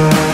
Christmas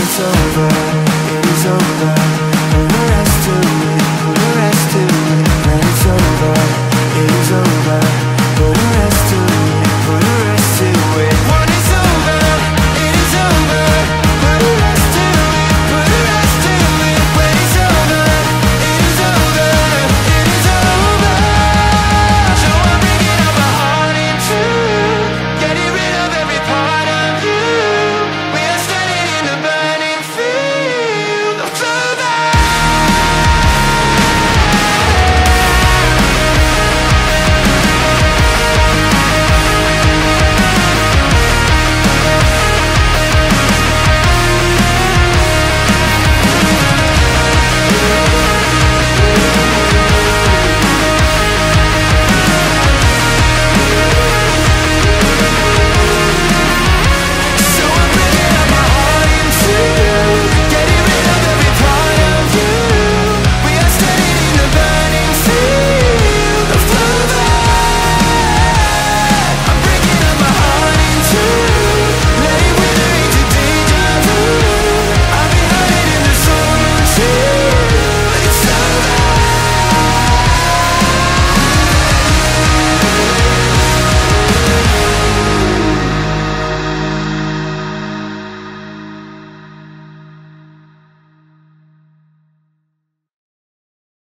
it's over, it is over